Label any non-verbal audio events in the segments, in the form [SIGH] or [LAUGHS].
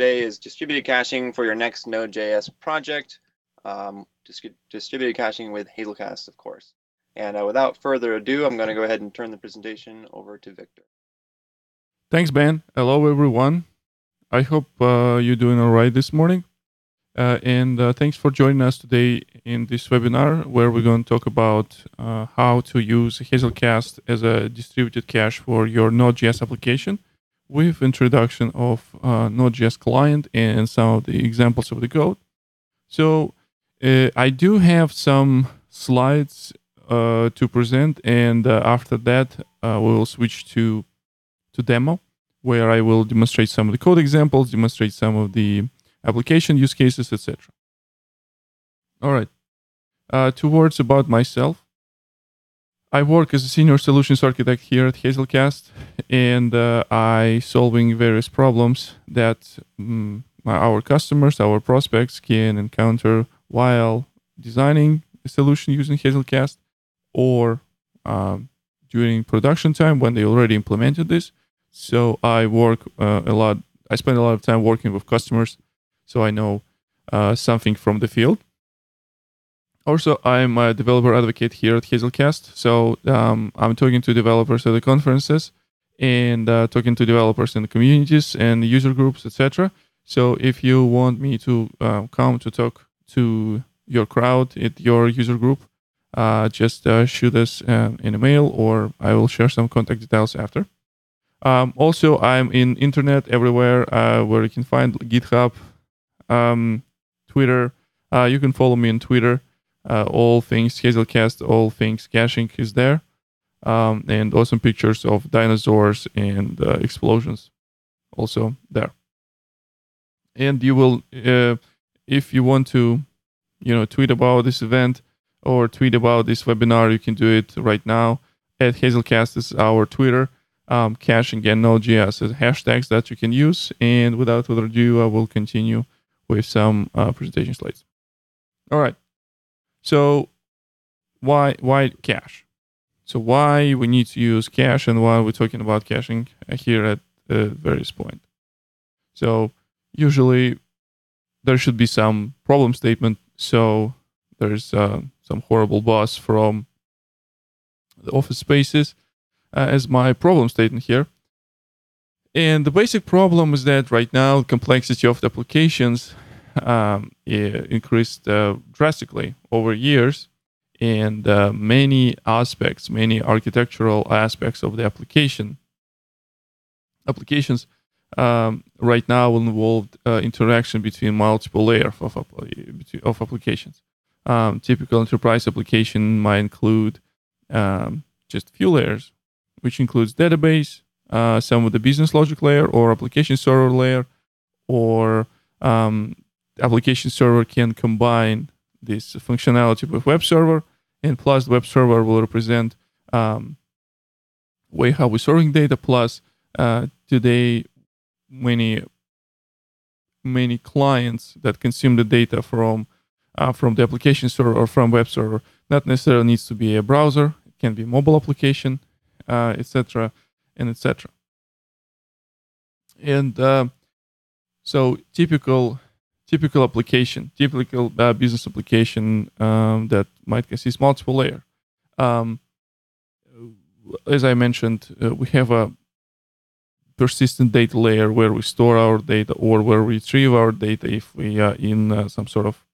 today is distributed caching for your next Node.js project. Um, distributed caching with Hazelcast, of course. And uh, without further ado, I'm going to go ahead and turn the presentation over to Victor. Thanks, Ben. Hello, everyone. I hope uh, you're doing all right this morning. Uh, and uh, thanks for joining us today in this webinar where we're going to talk about uh, how to use Hazelcast as a distributed cache for your Node.js application with introduction of uh, Node.js client and some of the examples of the code. So uh, I do have some slides uh, to present, and after that we will switch to to demo where I will demonstrate some of the code examples, demonstrate some of the application use cases, etc. All right. Uh, two words about myself. I work as a senior solutions architect here at Hazelcast, and uh, I solving various problems that um, our customers, our prospects can encounter while designing a solution using Hazelcast, or um, during production time when they already implemented this. So I work uh, a lot. I spend a lot of time working with customers so I know uh, something from the field. Also, I'm a developer advocate here at Hazelcast. So um, I'm talking to developers at the conferences and uh, talking to developers in the communities and user groups, etc. So if you want me to uh, come to talk to your crowd at your user group, uh, just uh, shoot us uh, an email or I will share some contact details after. Um, also, I'm in internet everywhere uh, where you can find GitHub, um, Twitter. Uh, you can follow me on Twitter. Uh, all things Hazelcast, all things caching is there. Um, and awesome pictures of dinosaurs and uh, explosions also there. And you will, uh, if you want to, you know, tweet about this event or tweet about this webinar, you can do it right now at Hazelcast is our Twitter. Um, caching and Node.js as hashtags that you can use. And without further ado, I will continue with some uh, presentation slides. All right. So why why cache? So why we need to use cache and why we're talking about caching here at uh, various point. So usually there should be some problem statement. So there's uh, some horrible boss from the office spaces uh, as my problem statement here. And the basic problem is that right now, complexity of the applications um, increased uh, drastically over years, and uh, many aspects, many architectural aspects of the application applications um, right now involve uh, interaction between multiple layers of, of applications. Um, typical enterprise application might include um, just few layers, which includes database, uh, some of the business logic layer or application server layer, or um, application server can combine this functionality with web server, and plus the web server will represent um, way how we're data. Plus, uh, today many many clients that consume the data from uh, from the application server or from web server not necessarily needs to be a browser. It can be mobile application, uh, etc and etc. And uh, so typical typical application, typical uh, business application um, that might consist multiple layer. Um, as I mentioned, uh, we have a persistent data layer where we store our data or where we retrieve our data if we are in uh, some sort of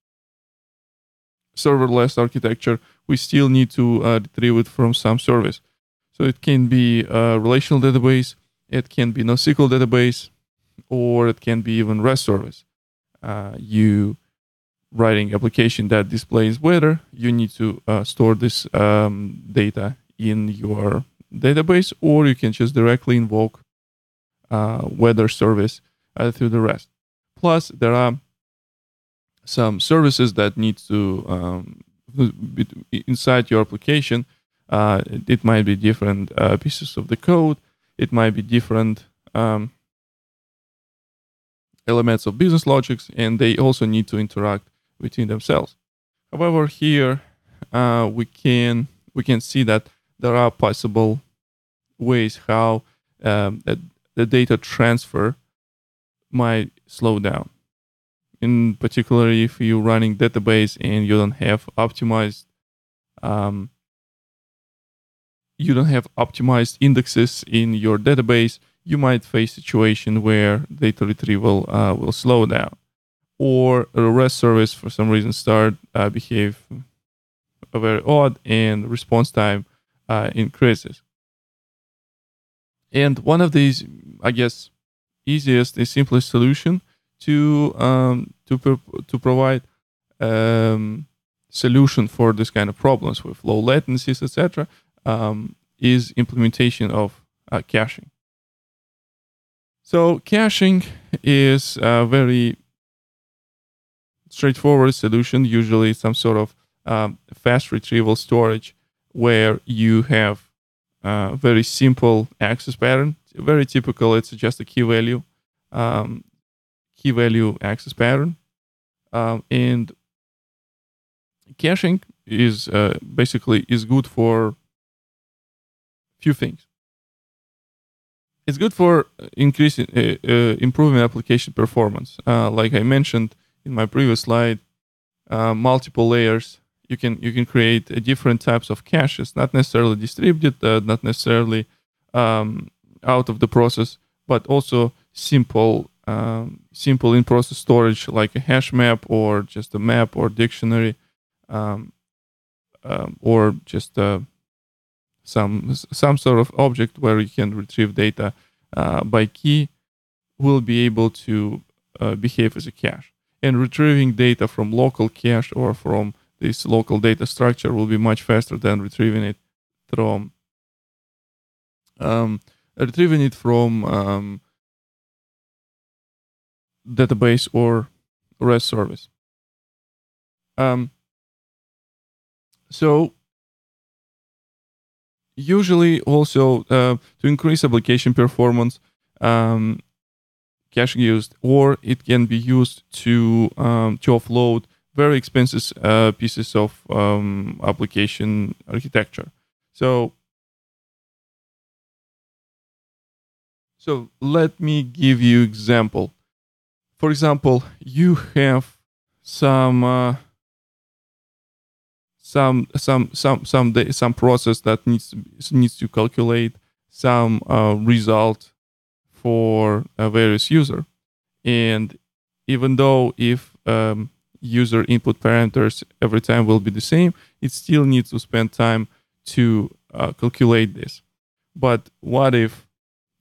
serverless architecture. We still need to uh, retrieve it from some service. So it can be a relational database, it can be NoSQL database, or it can be even REST service. Uh, you writing application that displays weather, you need to uh, store this um, data in your database, or you can just directly invoke uh, weather service uh, through the REST. Plus, there are some services that need to um, inside your application uh, it might be different uh, pieces of the code. It might be different um, elements of business logics, and they also need to interact between themselves. However, here uh, we can we can see that there are possible ways how um, the data transfer might slow down. In particular, if you're running database and you don't have optimized, um, you don't have optimized indexes in your database, you might face a situation where data retrieval uh, will slow down, or a REST service for some reason start uh, behave very odd and response time uh, increases. And one of these, I guess, easiest and simplest solution to um, to pro- to provide um, solution for this kind of problems with low latencies, etc., um, is implementation of uh, caching. So caching is a very straightforward solution. Usually, some sort of um, fast retrieval storage where you have a very simple access pattern. Very typical. It's just a key value, um, key value access pattern, um, and caching is uh, basically is good for a few things. It's good for increasing, uh, uh, improving application performance. Uh, like I mentioned in my previous slide, multiple layers you can you can create different types of caches, not necessarily distributed, not necessarily um, out of the process, but also simple um, simple in process storage like a hash map or just a map or dictionary, um, um, or just uh, some some sort of object where you can retrieve data uh, by key will be able to uh, behave as a cache. And retrieving data from local cache or from this local data structure will be much faster than retrieving it from um, retrieving it from um, database or REST service. Um, so usually also uh, to increase application performance, um, caching used, or it can be used to um, to offload very expensive uh, pieces of um, application architecture. So, so let me give you example. For example, you have some uh, some some some some some process that needs to, needs to calculate some uh, result for a various user, and even though if um, user input parameters every time will be the same, it still needs to spend time to uh, calculate this. But what if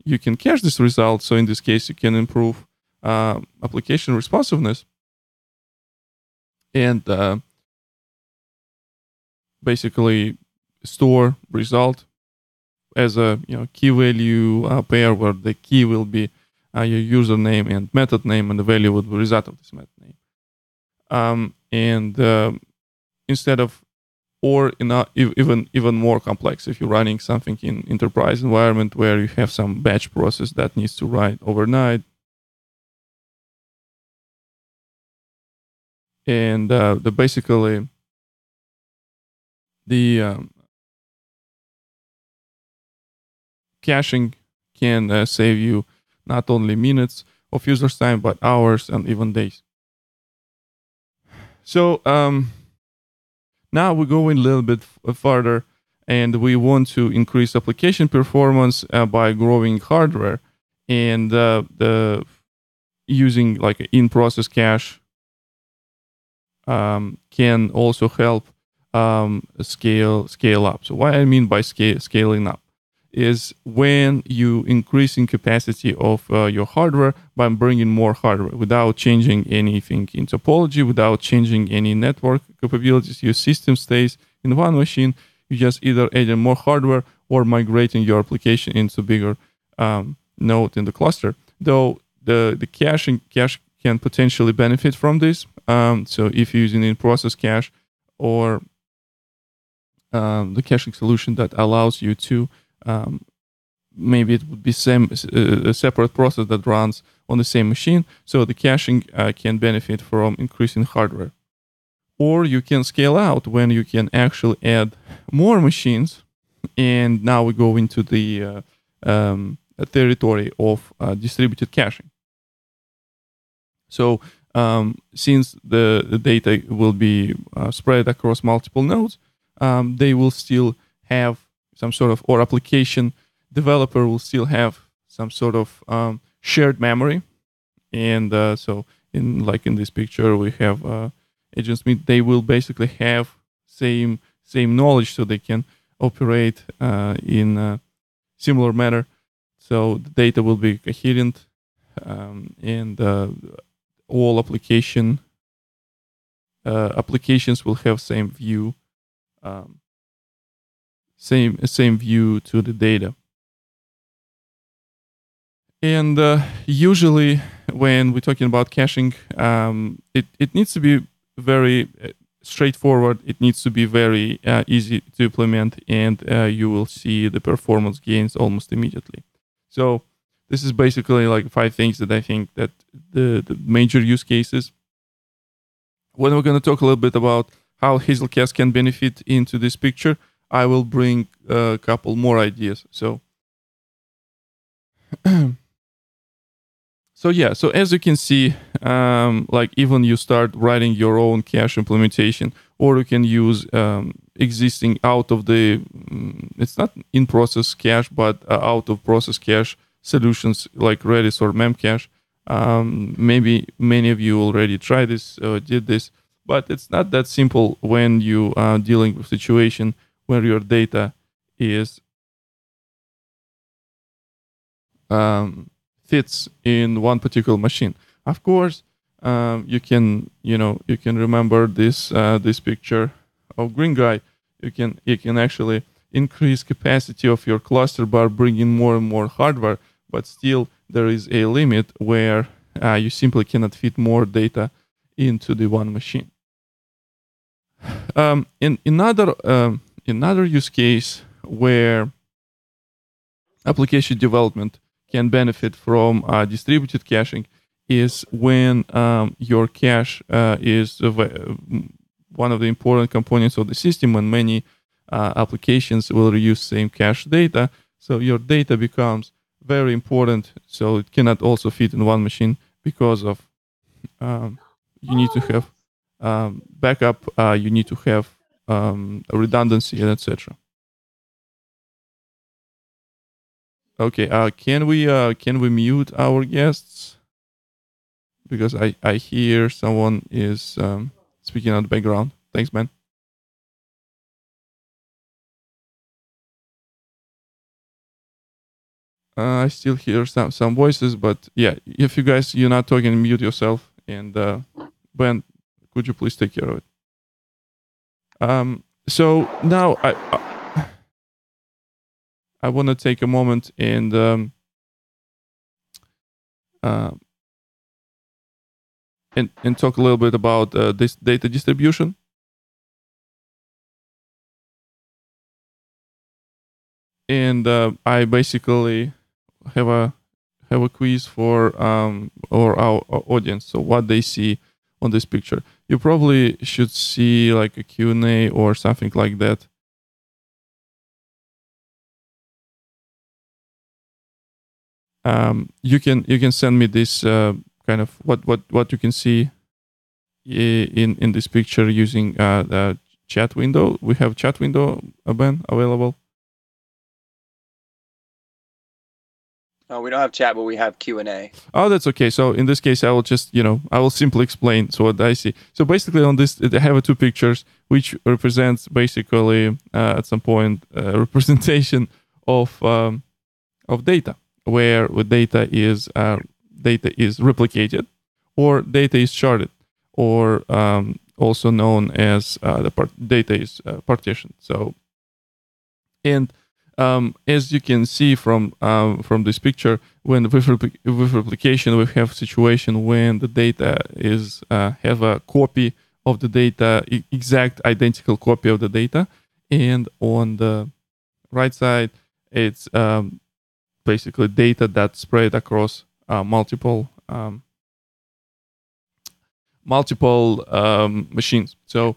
you can cache this result? So in this case, you can improve uh, application responsiveness and uh, basically store result as a you know key value uh, pair where the key will be uh, your username and method name and the value would be result of this method name. Um, and uh, instead of or in a, even even more complex if you're running something in enterprise environment where you have some batch process that needs to write overnight. And uh, the basically the um, caching can uh, save you not only minutes of user's time but hours and even days. So um, now we're going a little bit f- further and we want to increase application performance uh, by growing hardware and uh, the using like in-process cache um, can also help um, scale scale up. So what I mean by scale scaling up is when you increase in capacity of uh, your hardware by bringing more hardware without changing anything in topology, without changing any network capabilities. Your system stays in one machine. You just either adding more hardware or migrating your application into bigger um, node in the cluster. Though the the caching cache can potentially benefit from this. Um, so if you're using in-process cache or um, the caching solution that allows you to um, maybe it would be same uh, a separate process that runs on the same machine so the caching uh, can benefit from increasing hardware. Or you can scale out when you can actually add more machines and now we go into the uh, um, territory of uh, distributed caching. So um, since the, the, data will be uh, spread across multiple nodes, um, they will still have some sort of, or application developer will still have some sort of um, shared memory. And uh, so, in like in this picture, we have uh, Agent Smith. They will basically have same same knowledge, so they can operate uh, in a similar manner. So the data will be coherent, um, and uh, all application uh, applications will have same view, um, same same view to the data. And uh, usually, when we're talking about caching, um, it it needs to be very uh, straightforward. It needs to be very uh, easy to implement, and uh, you will see the performance gains almost immediately. So this is basically like five things that I think that the, the major use cases. When we're going to talk a little bit about how Hazelcast can benefit into this picture, I will bring a couple more ideas. So, [CLEARS THROAT] so yeah. So as you can see, um, like even you start writing your own cache implementation, or you can use um, existing out of the. Um, it's not in process cache, but uh, out of process cache solutions like Redis or Memcache. Um, maybe many of you already tried this, or did this, but it's not that simple when you are dealing with situation where your data is um, fits in one particular machine. Of course, um, you can you know you can remember this uh, this picture of green guy. You can you can actually increase capacity of your cluster by bringing more and more hardware but still there is a limit where uh, you simply cannot fit more data into the one machine. Um, in another um, another use case where application development can benefit from uh, distributed caching is when um, your cache uh, is one of the important components of the system and many uh, applications will reuse same cache data so your data becomes very important. So it cannot also fit in one machine because of um, you need to have um, backup, uh, you need to have um, redundancy, and etc. Okay, uh, can we uh, can we mute our guests? Because I I hear someone is um, speaking on the background. Thanks, man. Uh, I still hear some some voices, but yeah, if you guys you're not talking, mute yourself. And uh, Ben, could you please take care of it? Um. So now I I, I want to take a moment and um. Uh, and and talk a little bit about uh, this data distribution. And uh, I basically have a have a quiz for um or our, our audience so what they see on this picture you probably should see like a q&a or something like that. Um, you can you can send me this uh, kind of what what what you can see in in this picture using uh, the chat window. We have chat window uh, ben available Oh, we don't have chat, but we have Q and A. Oh, that's okay. So in this case, I will just you know I will simply explain. So what I see. So basically, on this, I have two pictures which represents basically uh, at some point a [LAUGHS] representation of um, of data, where data is uh, data is replicated, or data is sharded, or um, also known as uh, the part- data is uh, partitioned. So and um, as you can see from um, from this picture, when with, with replication we have a situation when the data is uh, have a copy of the data, exact identical copy of the data, and on the right side it's um, basically data that spread across uh, multiple um, multiple um, machines. So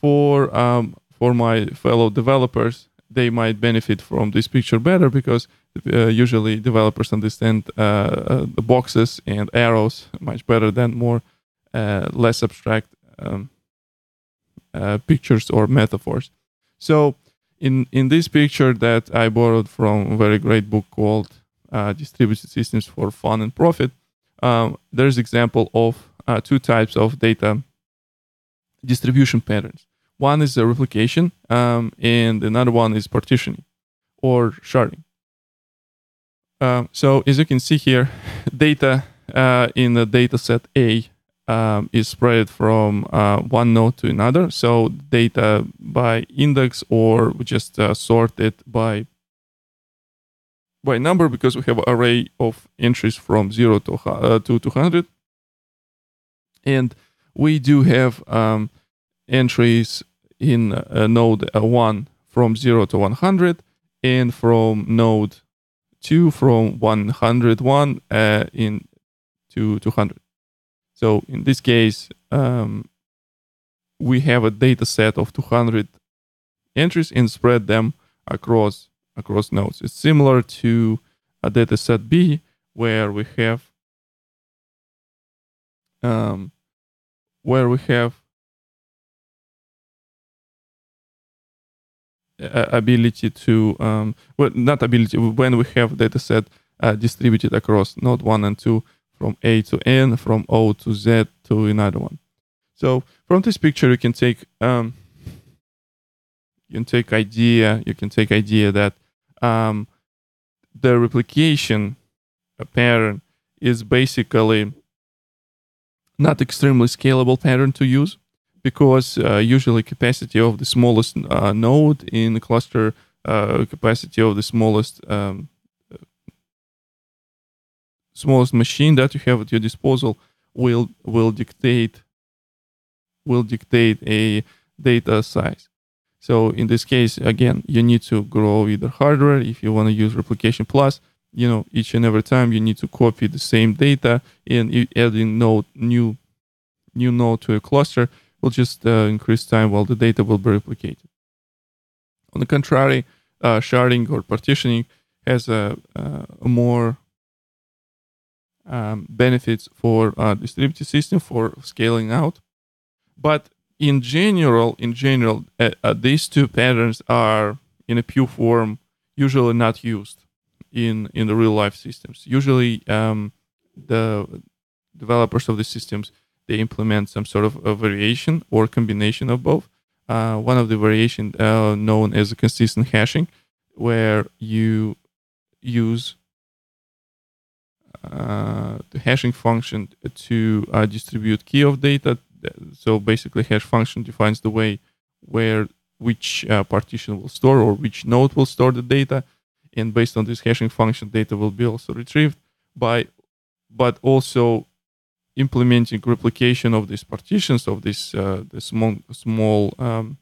for um, for my fellow developers they might benefit from this picture better because uh, usually developers understand uh, uh, the boxes and arrows much better than more uh, less abstract um, uh, pictures or metaphors. So in in this picture that I borrowed from a very great book called Distributed Systems for Fun and Profit, um, there's example of two types of data distribution patterns. One is a replication, um, and another one is partitioning or sharding. Um, so as you can see here, [LAUGHS] data uh, in the data set A um, is spread from uh, one node to another. So data by index or just uh, sort it by by number because we have array of entries from 0 to, uh, to 200. And we do have um, entries in uh, node 1 from 0 to 100 and from node 2 from 101 uh, in to 200. So in this case, um, we have a data set of 200 entries and spread them across across nodes. It's similar to a data set B where we have um, where we have ability to um, well not ability when we have data set uh, distributed across node 1 and 2 from a to n from o to z to another one. So from this picture you can take um, you can take idea you can take idea that um, the replication pattern is basically not extremely scalable pattern to use because uh, usually capacity of the smallest uh, node in the cluster, uh, capacity of the smallest um, smallest machine that you have at your disposal will will dictate will dictate a data size. So in this case, again, you need to grow either hardware if you want to use replication plus. You know, each and every time you need to copy the same data and adding node new new node to a cluster will just uh, increase time while the data will be replicated. On the contrary, uh, sharding or partitioning has a, a more um, benefits for a distributed system for scaling out. But in general, in general, uh, uh, these two patterns are in a pure form usually not used in in the real life systems. Usually, um, the developers of the systems they implement some sort of a variation or combination of both. Uh, one of the variation uh, known as a consistent hashing, where you use uh, the hashing function to uh, distribute key of data. So basically, hash function defines the way where which uh, partition will store or which node will store the data, and based on this hashing function, data will be also retrieved by, but also implementing replication of these partitions of these uh, the small small um,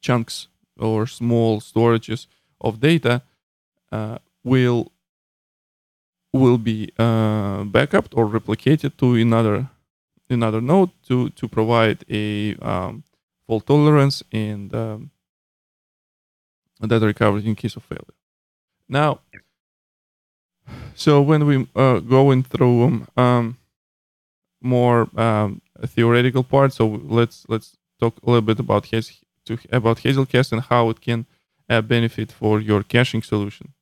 chunks or small storages of data uh, will will be uh, backup or replicated to another another node to to provide a um, fault tolerance and um, data recovery in case of failure. Now, so when we uh, going through um, more um, theoretical part. So let's let's talk a little bit about Haz- to, about Hazelcast and how it can uh, benefit for your caching solution.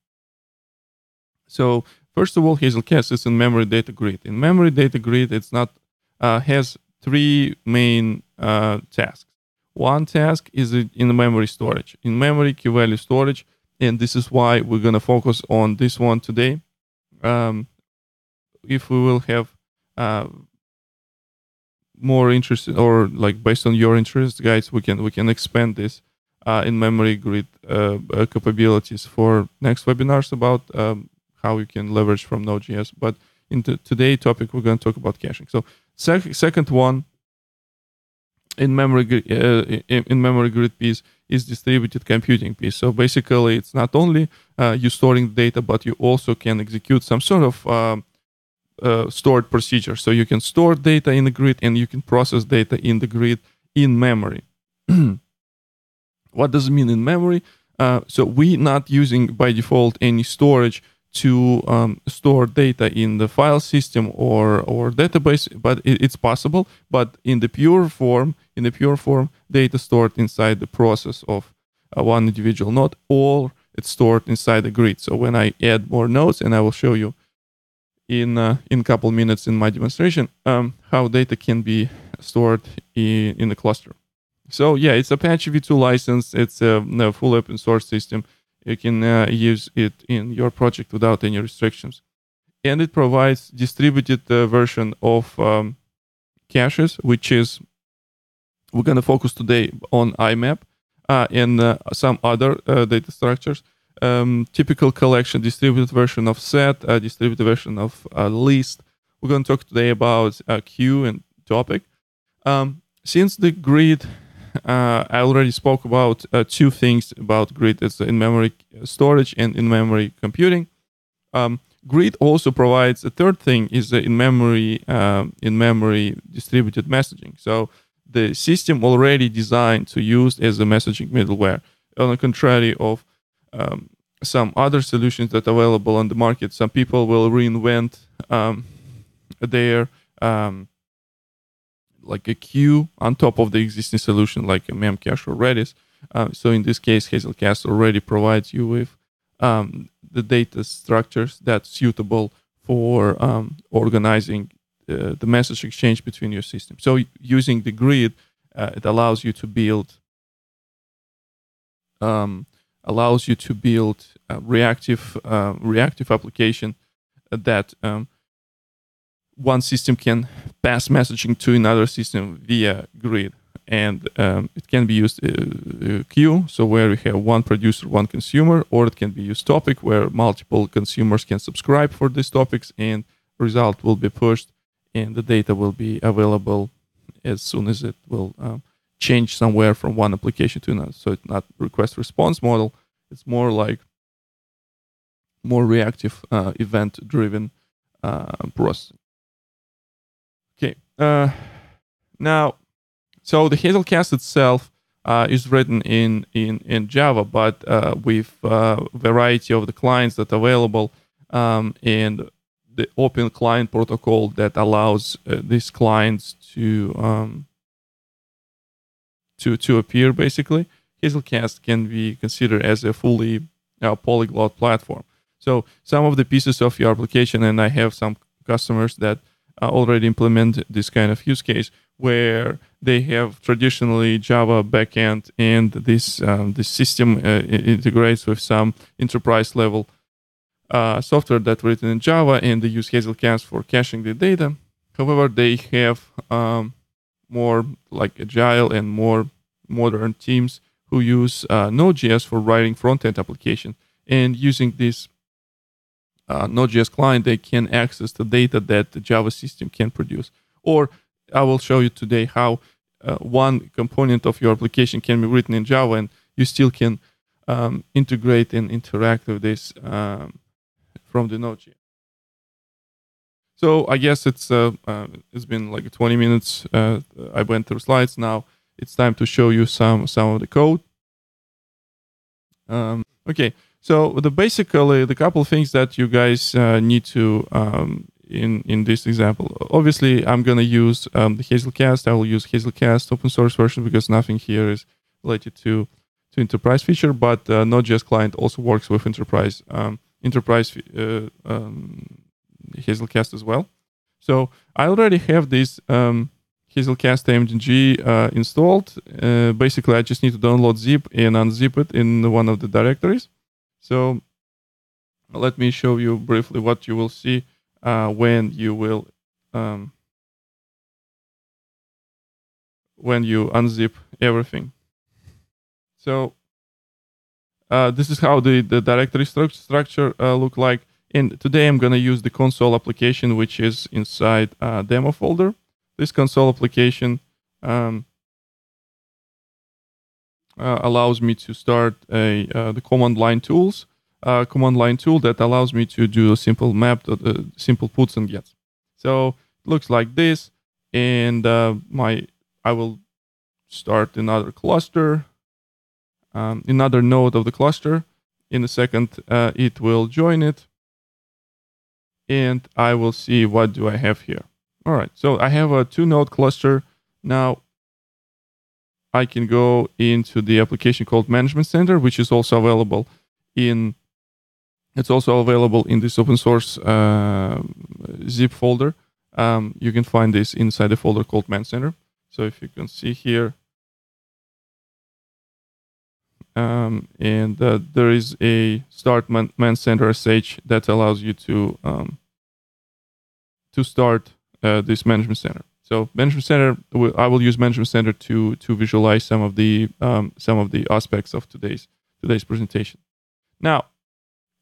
So first of all, Hazelcast is in memory data grid. In memory data grid, it's not uh, has three main uh, tasks. One task is in memory storage, in memory key value storage, and this is why we're gonna focus on this one today. Um, if we will have uh, more interested or like based on your interest guys we can we can expand this uh, in memory grid uh, uh, capabilities for next webinars about um, how you can leverage from node.js but in the, today topic we're going to talk about caching. So sec- second one in memory uh, in, in, memory grid piece is distributed computing piece. So basically it's not only uh, you storing data but you also can execute some sort of um, uh, stored procedure. So you can store data in the grid and you can process data in the grid in memory. [CLEARS THROAT] what does it mean in memory? Uh, so we not using by default any storage to um, store data in the file system or or database, but it, it's possible. But in the pure form, in the pure form, data stored inside the process of uh, one individual node, or it's stored inside the grid. So when I add more nodes, and I will show you in uh, in a couple minutes in my demonstration um, how data can be stored in, in the cluster. So yeah, it's Apache v2 license. It's a, a full open source system. You can uh, use it in your project without any restrictions, and it provides distributed uh, version of um, caches, which is we're gonna focus today on IMAP uh, and uh, some other uh, data structures um, typical collection, distributed version of set, a distributed version of a list. We're going to talk today about a queue and topic. Um, since the grid, uh, I already spoke about uh, two things about grid: it's in-memory storage and in-memory computing. Um, grid also provides a third thing: is the in-memory um, in-memory distributed messaging. So the system already designed to use as a messaging middleware. On the contrary of um, some other solutions that are available on the market. Some people will reinvent um, their um, like a queue on top of the existing solution, like a Memcache or Redis. Uh, so in this case, Hazelcast already provides you with um, the data structures that's suitable for um, organizing uh, the message exchange between your systems. So using the grid, uh, it allows you to build um, allows you to build a reactive uh, reactive application that um, one system can pass messaging to another system via grid. And um, it can be used uh, uh, queue so where we have one producer one consumer or it can be used topic where multiple consumers can subscribe for these topics and result will be pushed and the data will be available as soon as it will um, change somewhere from one application to another. So it's not request response model. It's more like more reactive uh, event driven uh, processing. Okay. Uh, now, so the Hazelcast itself uh, is written in, in, in Java, but uh, with a uh, variety of the clients that are available um, and the open client protocol that allows these clients to um, to to appear basically hazelcast can be considered as a fully uh, polyglot platform. So some of the pieces of your application and i have some customers that uh, already implement this kind of use case where they have traditionally java backend and this um, this system uh, integrates with some enterprise level uh, software that written in java and they use hazelcast for caching the data. However they have um, more like agile and more modern teams who use uh, Node.js for writing front-end application. And using this uh, Node.js client, they can access the data that the Java system can produce. Or I will show you today how uh, one component of your application can be written in Java, and you still can um, integrate and interact with this um, from the Node.js. So I guess it's uh, uh, it's been like 20 minutes. Uh, I went through slides. Now it's time to show you some some of the code. Um, okay, so the basically the couple things that you guys uh, need to um, in in this example. Obviously, I'm gonna use um, the Hazelcast. I will use Hazelcast open source version because nothing here is related to to enterprise feature. But uh, Node.js client also works with enterprise um, enterprise uh, um, Hazelcast as well. So I already have this um, Hazelcast IMDG uh, installed. Uh, basically, I just need to download zip and unzip it in one of the directories. So let me show you briefly what you will see uh, when you will um, when you unzip everything. So uh, this is how the, the directory stru- structure uh, look like. And today I'm going to use the console application, which is inside demo folder. This console application um, uh, allows me to start a uh, the command line tools uh, command line tool that allows me to do a simple map, uh, simple puts and gets. So it looks like this, and uh, my I will start another cluster. um, another node of the cluster. In a second, uh, it will join it, and I will see what do I have here. All right, so I have a two node cluster. Now I can go into the application called Management Center, which is also available in it's also available in this open source uh, zip folder. Um, you can find this inside a folder called Man Center. So if you can see here, um, and uh, there is a start man, man, center sh that allows you to um, to start uh, this management center. So management center, I will use management center to to visualize some of the um, some of the aspects of today's today's presentation. Now,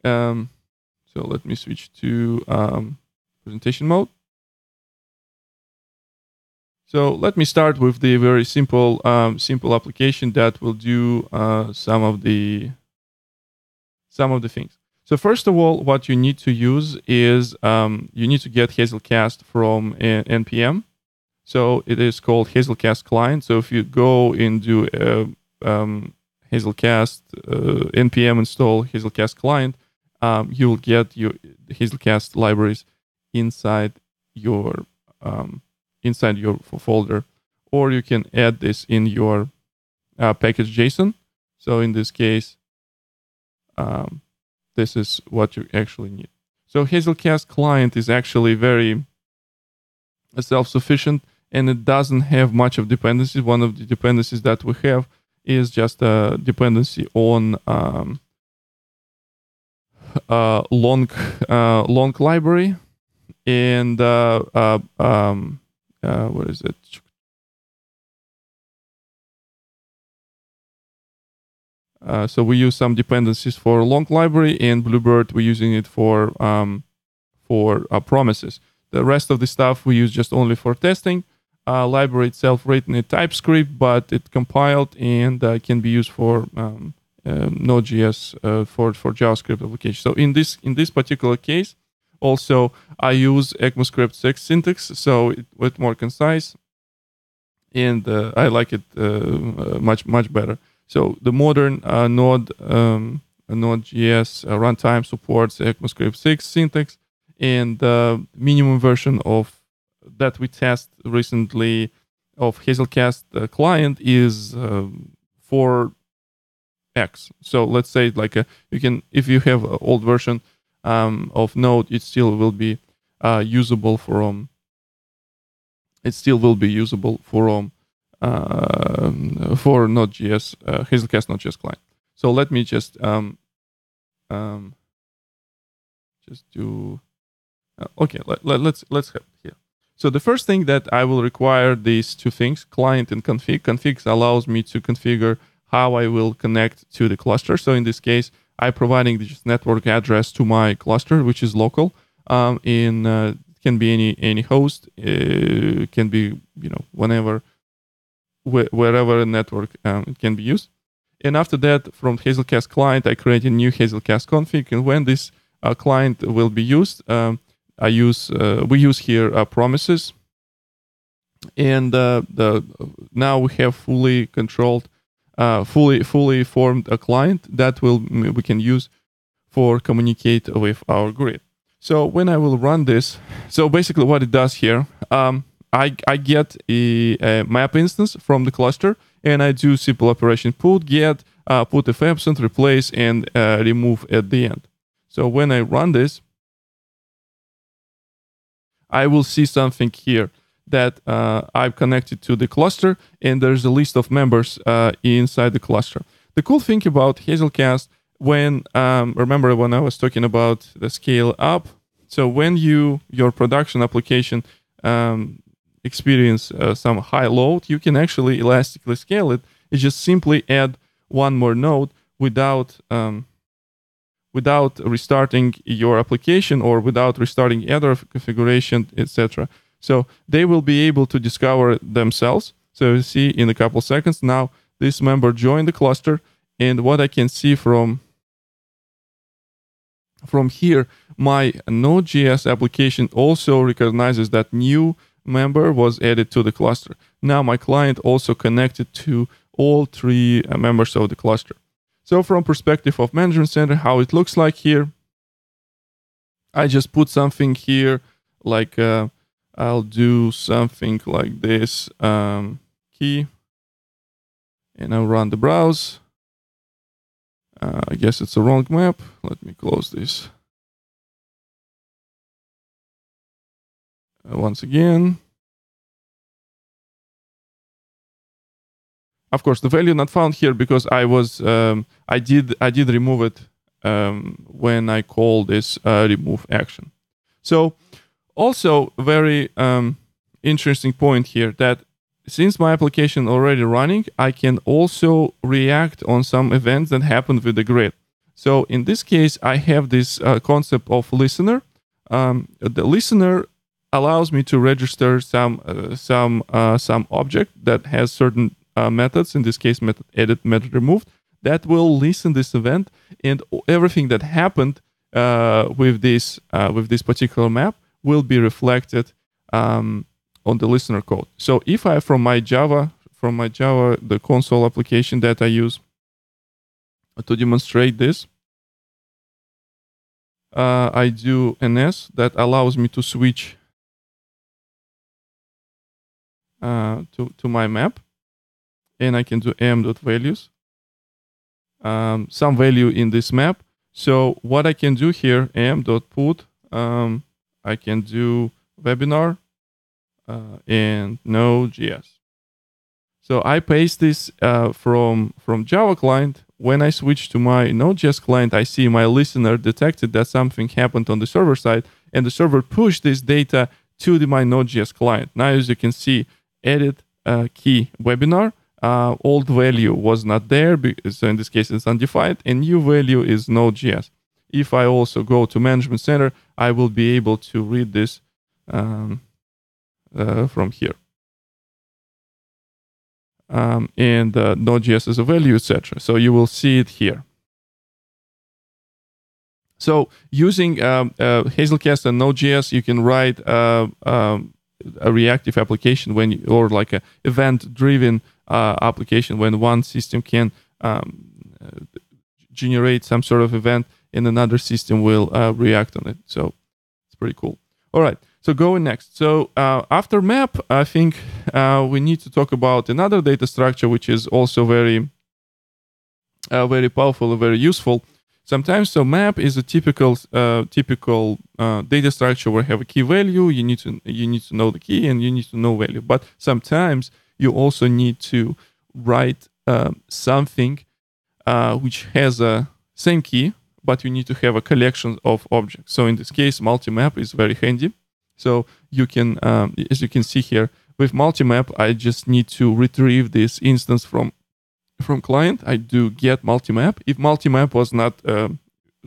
um, so let me switch to um, presentation mode. So let me start with the very simple um, simple application that will do uh, some of the some of the things. So first of all, what you need to use is um, you need to get Hazelcast from npm. So it is called Hazelcast client. So if you go into uh, um, Hazelcast uh, npm install Hazelcast client, um, you will get your Hazelcast libraries inside your um, inside your folder, or you can add this in your uh, package JSON. So in this case, um, this is what you actually need. So Hazelcast client is actually very self-sufficient and it doesn't have much of dependencies. One of the dependencies that we have is just a dependency on um, uh, long uh, long library and uh, uh um, uh, what is it? Uh, so we use some dependencies for long library and Bluebird we're using it for um, for promises. The rest of the stuff we use just only for testing. library itself written in TypeScript, but it compiled and can be used for um, um, Node.js uh, for for JavaScript application. So in this in this particular case, also I use ECMAScript 6 syntax, so it, it's more concise, and uh, I like it uh, uh, much much better. So the modern uh, Node um, Node.js runtime supports ECMAScript 6 syntax, and the minimum version of that we test recently of Hazelcast client is um, for X. So let's say like a, you can if you have an old version um, of Node, it still will be uh, usable from. It still will be usable from uh, for Node.js uh, Hazelcast Node.js client. So let me just um, um, just do. Uh, okay, let, let, let's let's have here. So the first thing that I will require these two things, client and config. Config allows me to configure how I will connect to the cluster. So in this case, I'm providing this network address to my cluster, which is local. Um, in uh, can be any any host, uh, can be you know whenever, wh- wherever a network um, can be used. And after that, from Hazelcast client, I create a new Hazelcast config, and when this uh, client will be used, um, I use uh, we use here uh, promises, and uh, the now we have fully controlled uh, fully fully formed a client that will we can use for communicate with our grid. So when I will run this, so basically what it does here, um, I, I get a, a, map instance from the cluster and I do simple operation put, get, uh, put if absent, replace, and uh, remove at the end. So when I run this, I will see something here that uh, I've connected to the cluster, and there's a list of members uh, inside the cluster. The cool thing about Hazelcast, when um, remember when I was talking about the scale up, so when you your production application um, experience uh, some high load, you can actually elastically scale it. You just simply add one more node without um, without restarting your application or without restarting other configuration, etc. So they will be able to discover themselves. So you see in a couple seconds now, this member joined the cluster. And what I can see from from here, my Node.js application also recognizes that new member was added to the cluster. Now my client also connected to all three uh, members of the cluster. So from perspective of management center, how it looks like here, I just put something here like uh, I'll do something like this um, key and I'll run the browse. Uh, I guess it's a wrong map. Let me close this. Once again. Of course, the value not found here because I was um, I did I did remove it um, when I call this uh, remove action. So also very um, interesting point here that since my application already running, I can also react on some events that happened with the grid. So in this case, I have this uh, concept of listener. Um, the listener allows me to register some uh, some uh, some object that has certain uh, methods. In this case, method edit, method removed. That will listen this event and everything that happened uh, with this uh, with this particular map will be reflected um, on the listener code. So if I from my Java from my Java the console application that I use to demonstrate this, uh, I do ns that allows me to switch uh, to to my map, and I can do m.values, um, some value in this map. So what I can do here, m.put, um, I can do webinar uh, and Node.js. So I paste this uh, from from Java client. When I switch to my Node.js client, I see my listener detected that something happened on the server side, and the server pushed this data to the, my Node.js client. Now, as you can see, edit uh, key webinar. Uh, old value was not there, so in this case it's undefined, and new value is Node.js. If I also go to Management Center, I will be able to read this um, uh, from here. Um, and uh, Node.js as a value, etc. So you will see it here. So using um, uh, Hazelcast and Node.js, you can write uh, um, a reactive application when you, or like a event-driven uh, application when one system can um, generate some sort of event and another system will uh, react on it. So it's pretty cool. All right. So going next. So uh, after map, I think uh, we need to talk about another data structure, which is also very, uh, very powerful and very useful. Sometimes so map is a typical uh, typical uh, data structure where you have a key value. You need to you need to know the key and you need to know value. But sometimes you also need to write um, something which has a same key but you need to have a collection of objects. So in this case, multi-map is very handy. So you can, um, as you can see here, with multi-map, I just need to retrieve this instance from from client. I do get multi-map. If multi-map was not uh,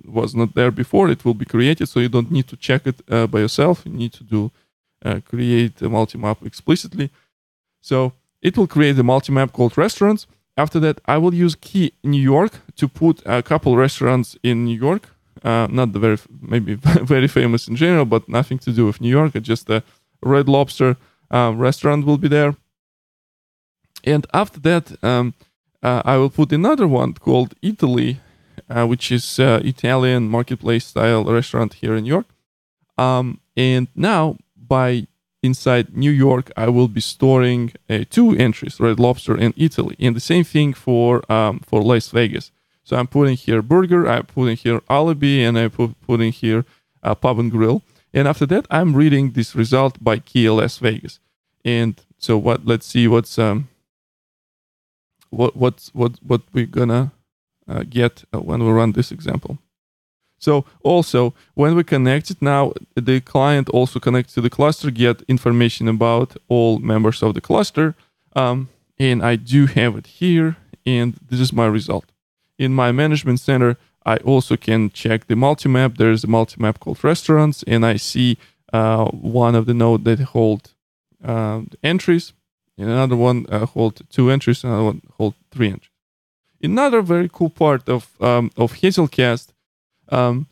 was not there before, it will be created. So you don't need to check it uh, by yourself. You need to do uh, create a multi-map explicitly. So it will create a multi-map called restaurants after that, I will use key New York to put a couple restaurants in New York. Uh, not the very maybe [LAUGHS] very famous in general, but nothing to do with New York. Just a Red Lobster uh, restaurant will be there. And after that, um, uh, I will put another one called Eataly, uh, which is uh, Italian marketplace style restaurant here in New York. Um, and now by inside New York, I will be storing uh, two entries, Red Lobster and Eataly, and the same thing for um, for Las Vegas. So I'm putting here burger, I'm putting here alibi, and I'm put, putting here uh, pub and grill. And after that, I'm reading this result by key Las Vegas. And so what? Let's see what's um what what's what what we're gonna uh, get uh, when we run this example. So also when we connect it now, the client also connects to the cluster, get information about all members of the cluster. Um, and I do have it here, and this is my result. In my management center, I also can check the multi-map. There's a multi-map called restaurants, and I see uh, one of the node that hold uh, entries, another one uh, hold two entries, another one hold three entries. Another very cool part of um, of Hazelcast um,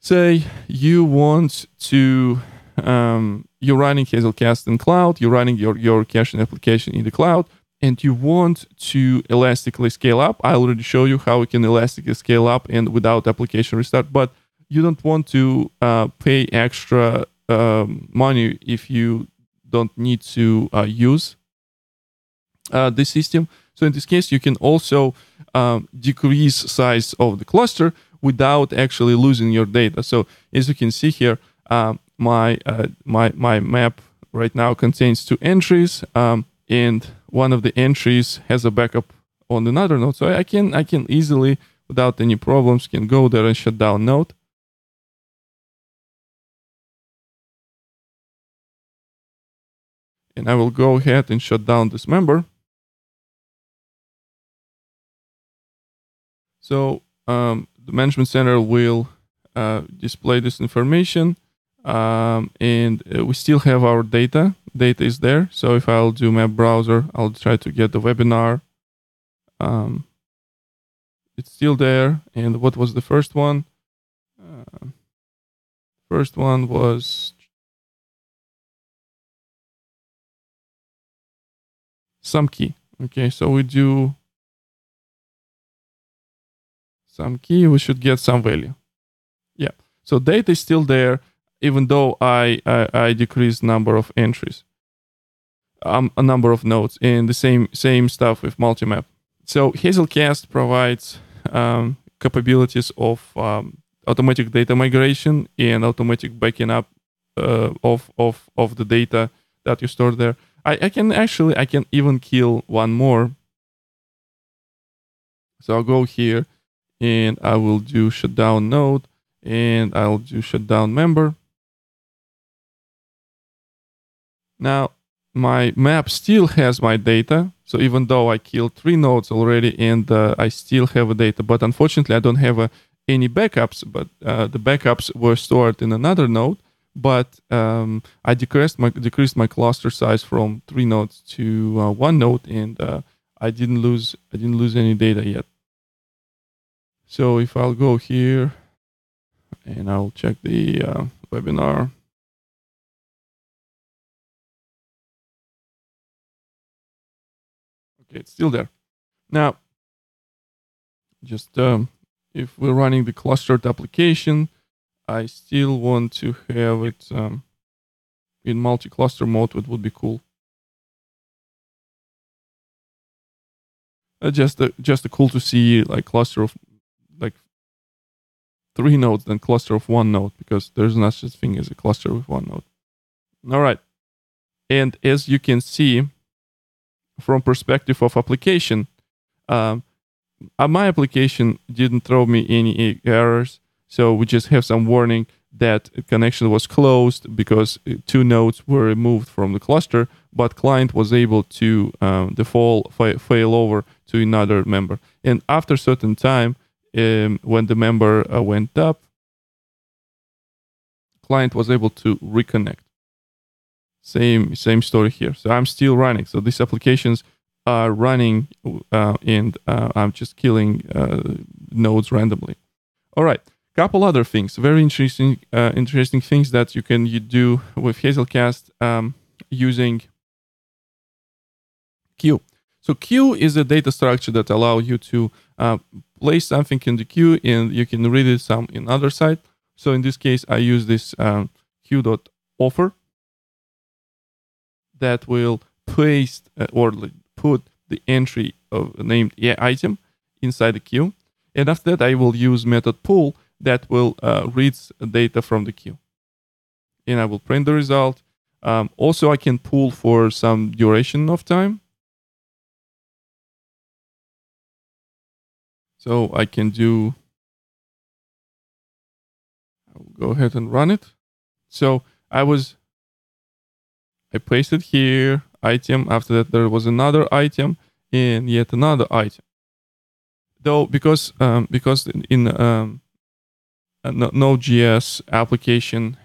say you want to um, you're running Hazelcast in cloud, you're running your your caching application in the cloud, and you want to elastically scale up, I already show you how we can elastically scale up and without application restart. But you don't want to uh, pay extra um, money if you don't need to uh, use uh, the system. So in this case, you can also um, decrease size of the cluster without actually losing your data. So as you can see here, um, my uh, my my map right now contains two entries, um, and one of the entries has a backup on another node. So I can I can easily, without any problems, can go there and shut down node. And I will go ahead and shut down this member. So um, the management center will uh, display this information um, and uh, we still have our data. Data is there. So if i'll do map browser i'll try to get the webinar. Um, it's still there. And what was the first one? Uh, first one was some key okay so we do some key we should get some value yeah so data is still there even though I, I, I decrease number of entries, um, a number of nodes, and the same same stuff with multi-map. So Hazelcast provides um, capabilities of um, automatic data migration and automatic backing up uh, of of of the data that you store there. I, I can actually I can even kill one more. So I'll go here and I will do shutdown node and I'll do shutdown member. Now, my map still has my data. So even though I killed three nodes already and uh, I still have a data, but unfortunately I don't have uh, any backups. But uh, the backups were stored in another node. But um, I decreased my decreased my cluster size from three nodes to uh, one node, and uh, I didn't lose I didn't lose any data yet. So if I'll go here, and I'll check the uh, webinar. Okay, it's still there. Now, just um, if we're running the clustered application, I still want to have it um, in multi-cluster mode. It would be cool. Uh, just a, just a cool to see like cluster of like three nodes than cluster of one node because there's not such thing as a cluster with one node. All right, and as you can see, from perspective of application, um, uh, my application didn't throw me any errors. So we just have some warning that connection was closed because uh, two nodes were removed from the cluster, but client was able to um, default fa- fail over to another member. And after certain time, um, when the member uh, went up, client was able to reconnect. Same same story here. So I'm still running. So these applications are running, uh, and uh, I'm just killing uh, nodes randomly. All right, couple other things. Very interesting uh, interesting things that you can you do with Hazelcast um, using queue. So queue is a data structure that allow you to uh, place something in the queue and you can read it some in other side. So in this case, I use this um, queue.offer that will paste uh, or put the entry of named item inside the queue. And after that, I will use method poll that will uh, reads data from the queue. And I will print the result. Um, also, I can poll for some duration of time. So I can do, I'll go ahead and run it. So I was I placed it here, item. After that, there was another item and yet another item. Though, because um, because in um, Node.js application,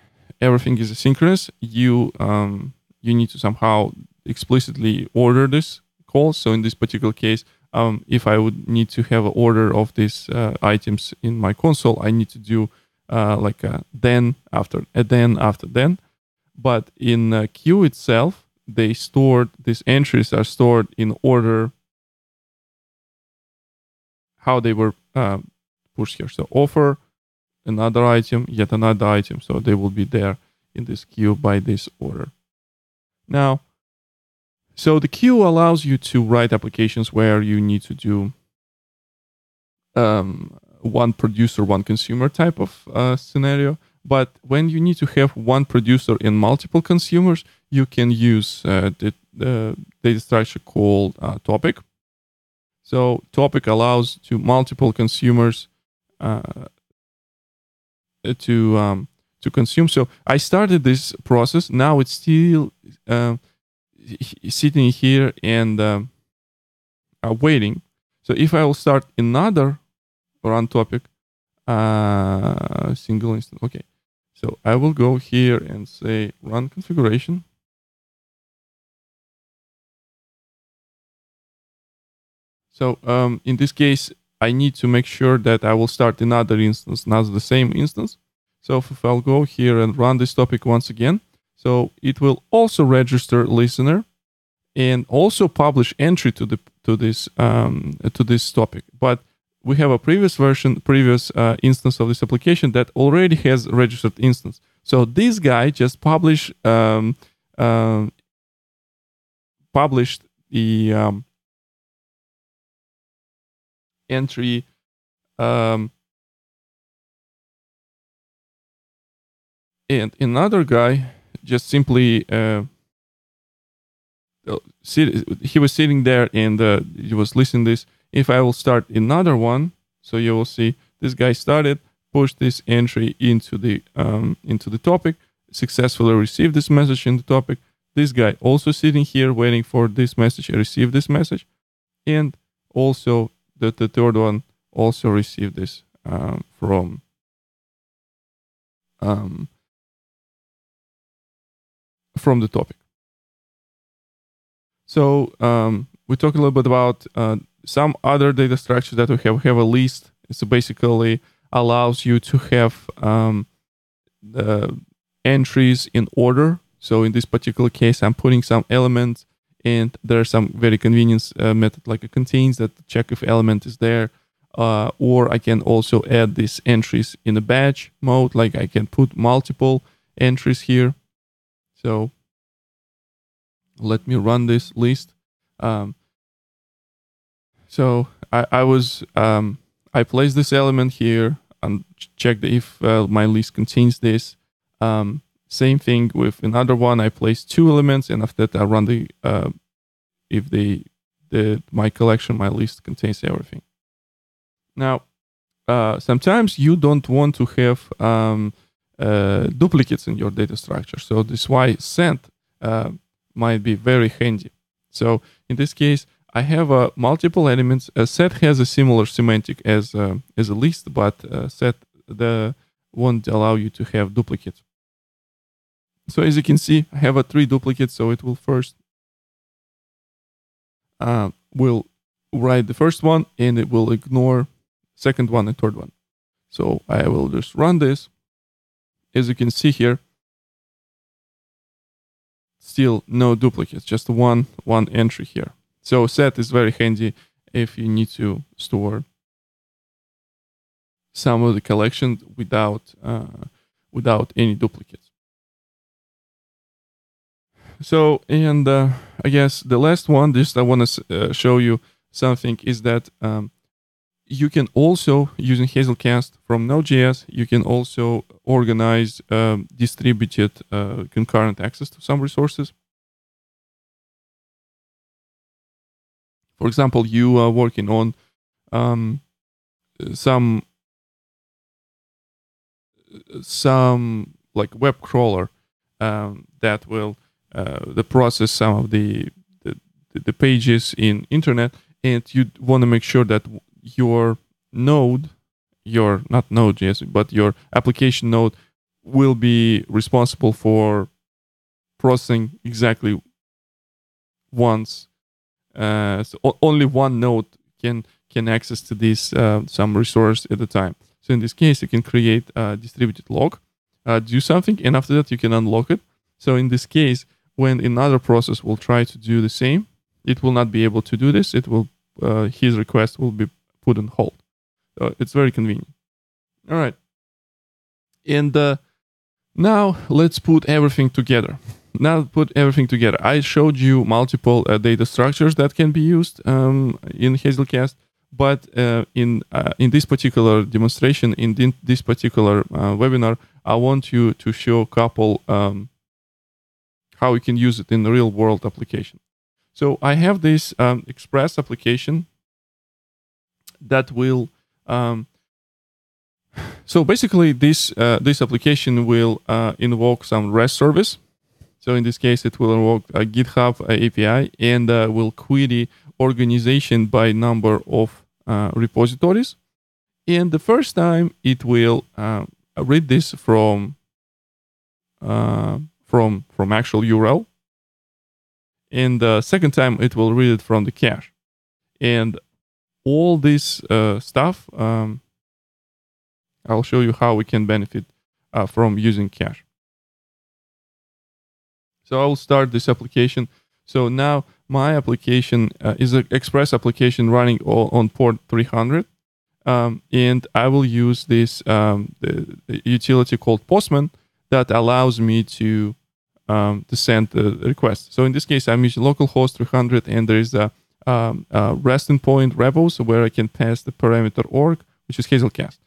everything is asynchronous. You um, you need to somehow explicitly order this call. So in this particular case, um, if I would need to have an order of these uh, items in my console, I need to do uh, like a then after a then after then. But in uh, queue itself, they stored these entries are stored in order how they were uh, pushed here. So offer another item, yet another item. So they will be there in this queue by this order. Now, so the queue allows you to write applications where you need to do um, one producer, one consumer type of uh, scenario. But when you need to have one producer and multiple consumers, you can use uh, the, the data structure called uh, topic. So topic allows to multiple consumers uh, to um, to consume. So I started this process. Now it's still uh, sitting here and um, uh, waiting. So if I will start another run topic, uh, single instance. Okay. So I will go here and say run configuration. So um, in this case, I need to make sure that I will start another instance, not the same instance. So if I'll go here and run this topic once again, so it will also register listener and also publish entry to the to this um, to this topic. But we have a previous version, previous uh, instance of this application that already has registered instance. So this guy just published um, uh, published the um, entry um, and another guy just simply uh, he was sitting there and uh, he was listening this if I will start another one, so you will see this guy started, push this entry into the um, into the topic, successfully received this message in the topic. This guy also sitting here waiting for this message, I received this message, and also the, the third one also received this um, from um, from the topic. So um, we talked a little bit about uh, some other data structures that we have have a list. So basically allows you to have um, the entries in order. So in this particular case, I'm putting some elements and there are some very convenient uh, method like it contains that check if element is there. Uh, or I can also add these entries in a batch mode, like I can put multiple entries here. So let me run this list. Um, so I, I was um, I placed this element here and checked if uh, my list contains this. Um, same thing with another one. I place two elements, and after that I run the uh, if the the my collection my list contains everything. Now, uh, sometimes you don't want to have um, uh, duplicates in your data structure, so this is why send uh, might be very handy. So in this case, I have uh, multiple elements. A set has a similar semantic as uh, as a list, but a set the won't allow you to have duplicates. So as you can see, I have a three duplicates. So it will first uh, will write the first one, and it will ignore second one and third one. So I will just run this. As you can see here, still no duplicates, just one one entry here. So set is very handy if you need to store some of the collection without uh, without any duplicates. So and uh, I guess the last one, just I want to uh, show you something is that um, you can also using Hazelcast from Node.js, you can also organize um, distributed uh, concurrent access to some resources. for example, you are working on um, some some like web crawler um, that will the process some of the, the the pages in internet, and you want to make sure that your node, your not node yes, but your application node will be responsible for processing exactly once uh, so only one node can can access to this uh, some resource at a time. So in this case, you can create a distributed lock, uh, do something, and after that you can unlock it. So in this case, when another process will try to do the same, it will not be able to do this. It will uh, his request will be put on hold. So it's very convenient. All right, and uh, now let's put everything together. Now put everything together. I showed you multiple uh, data structures that can be used um, in Hazelcast, but uh, in uh, in this particular demonstration, in this particular uh, webinar, I want you to show a couple um, how you can use it in the real world application. So I have this um, Express application that will. Um, [SIGHS] so basically, this uh, this application will uh, invoke some REST service. So in this case, it will invoke a GitHub API and uh, will query organization by number of uh, repositories. And the first time, it will uh, read this from uh, from from actual URL and the second time it will read it from the cache. And all this uh, stuff um, i'll show you how we can benefit uh, from using cache. So i'll start this application. So now my application uh, is an express application running on port 300 um, and i will use this um, utility called postman that allows me to um, to send the request. So in this case, I'm using localhost 300, and there is a, um, a REST endpoint repos where I can pass the parameter org, which is Hazelcast.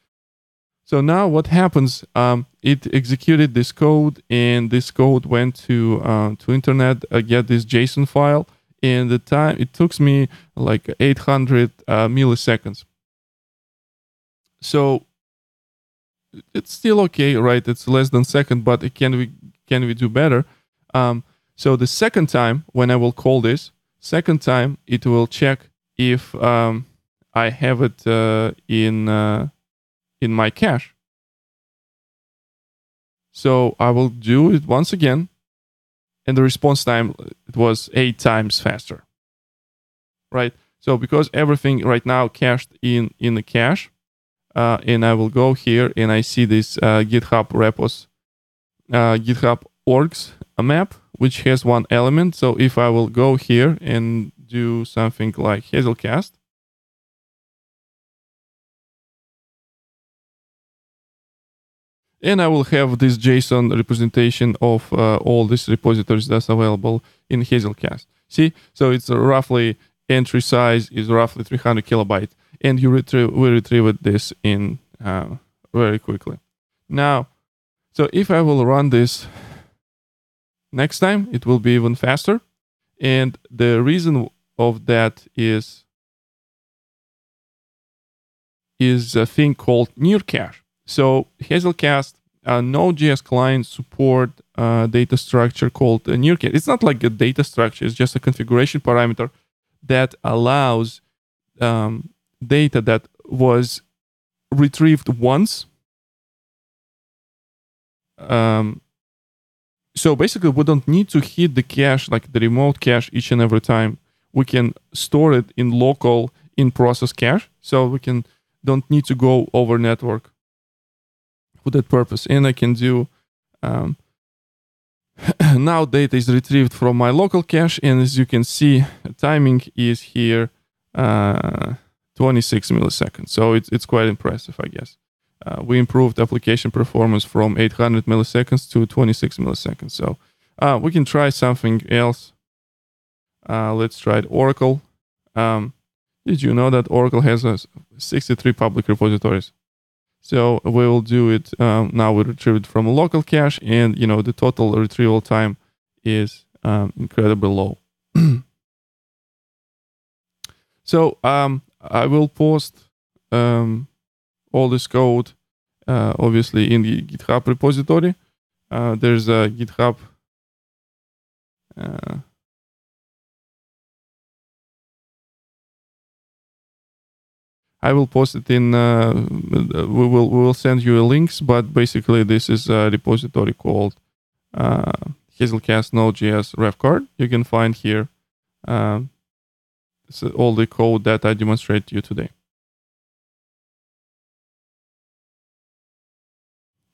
So now what happens? Um, it executed this code, and this code went to uh, to internet, uh, get this JSON file, and the time it took me like 800 uh, milliseconds. So it's still okay, right? It's less than second, but can we can we do better? Um, so the second time when I will call this, second time it will check if um, I have it uh, in uh, in my cache. So I will do it once again, and the response time it was eight times faster. Right. So because everything right now cached in in the cache, uh, and I will go here and I see this uh, GitHub repos, uh, GitHub orgs a map which has one element. So if I will go here and do something like Hazelcast, and I will have this JSON representation of uh, all these repositories that's available in Hazelcast. See, so it's roughly entry size is roughly 300 kilobyte, and you retrieve we retrieve this in uh, very quickly. Now, so if I will run this next time it will be even faster. And the reason of that is is a thing called near cache so hazelcast uh, node.js client support uh, data structure called a near cache it's not like a data structure it's just a configuration parameter that allows um, data that was retrieved once um, so basically we don't need to hit the cache like the remote cache each and every time. We can store it in local in process cache so we can don't need to go over network for that purpose. And i can do um, [COUGHS] now data is retrieved from my local cache and as you can see timing is here uh, 26 milliseconds. So it's, it's quite impressive i guess uh, we improved application performance from 800 milliseconds to 26 milliseconds. So uh, we can try something else. Uh, let's try it, Oracle. Um, did you know that Oracle has 63 public repositories? So we will do it um, now. We retrieve it from a local cache, and you know the total retrieval time is um, incredibly low. [CLEARS THROAT] so um, I will post um, all this code uh, obviously in the GitHub repository. Uh, there's a GitHub. Uh, I will post it in. Uh, we will we will send you links, but basically this is a repository called uh, Hazelcast Node.js ref card. You can find here uh, all the code that I demonstrate to you today.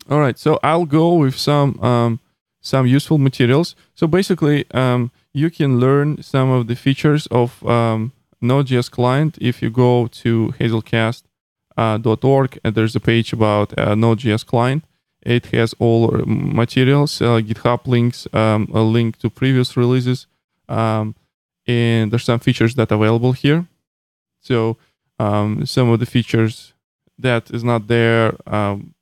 All right, so I'll go with some um, some useful materials. So basically, um, you can learn some of the features of um, Node.js client if you go to hazelcast.org uh, and there's a page about uh, Node.js client. It has all materials, uh, GitHub links, um, a link to previous releases, um, and there's some features that are available here. So um, some of the features that is not there, um,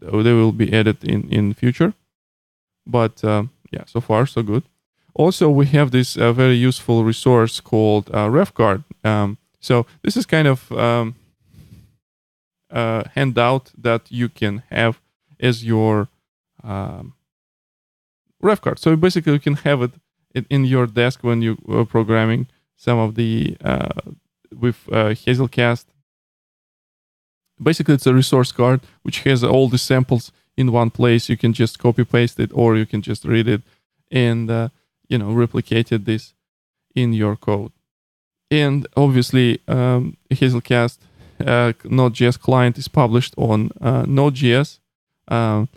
they will be added in in future. But uh, yeah, so far so good. Also, we have this uh, very useful resource called uh, RefCard. Um, so this is kind of um, a handout that you can have as your um, card. So basically, you can have it in your desk when you are programming some of the uh, with uh, Hazelcast. Basically, it's a resource card which has all the samples in one place. You can just copy paste it, or you can just read it and uh, you know replicated this in your code. And obviously, um, Hazelcast uh, Node.js client is published on uh, Node.js. Um,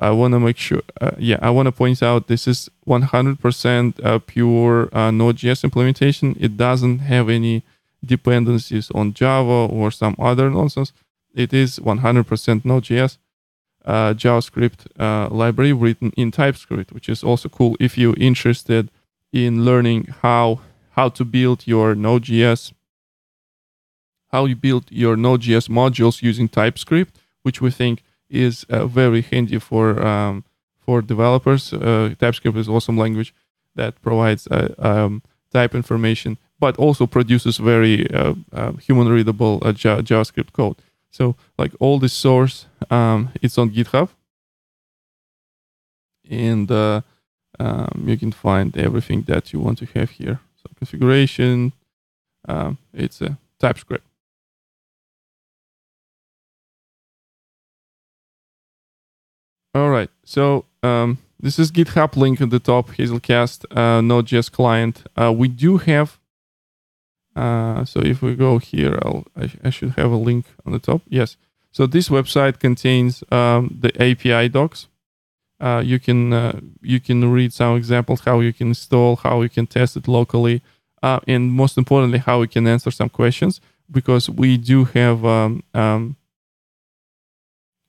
I want to make sure, uh, yeah, I want to point out this is 100% uh, pure uh, Node.js implementation. It doesn't have any dependencies on Java or some other nonsense. It is 100% Node.js uh, JavaScript uh, library written in TypeScript, which is also cool if you're interested in learning how how to build your Node.js, how you build your Node.js modules using TypeScript, which we think is uh, very handy for um, for developers. Uh, TypeScript is awesome language that provides uh, um, type information, but also produces very uh, human readable JavaScript code. So like all the source, um, it's on GitHub, and uh, um, you can find everything that you want to have here. So configuration, um, it's a TypeScript. All right, so um, this is GitHub link at the top, Hazelcast uh, Node.js client. Uh, we do have uh, so if we go here, I'll, I, I, should have a link on the top. Yes. So this website contains um, the API docs. Uh, you can uh, you can read some examples how you can install, how you can test it locally, uh, and most importantly, how you can answer some questions because we do have um, um,